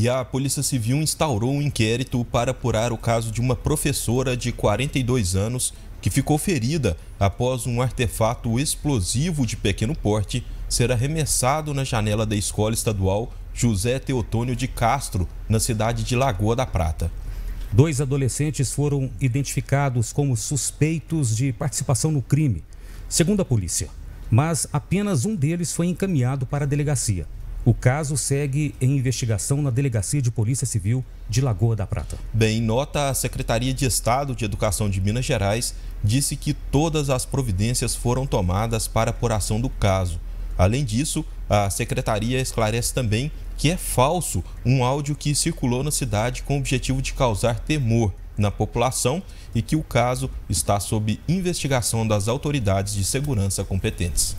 E a Polícia Civil instaurou um inquérito para apurar o caso de uma professora de 42 anos que ficou ferida após um artefato explosivo de pequeno porte ser arremessado na janela da escola estadual José Teotônio de Castro, na cidade de Lagoa da Prata. Dois adolescentes foram identificados como suspeitos de participação no crime, segundo a polícia, mas apenas um deles foi encaminhado para a delegacia. O caso segue em investigação na Delegacia de Polícia Civil de Lagoa da Prata. Bem, nota, a Secretaria de Estado de Educação de Minas Gerais disse que todas as providências foram tomadas para apuração do caso. Além disso, a secretaria esclarece também que é falso um áudio que circulou na cidade com o objetivo de causar temor na população e que o caso está sob investigação das autoridades de segurança competentes.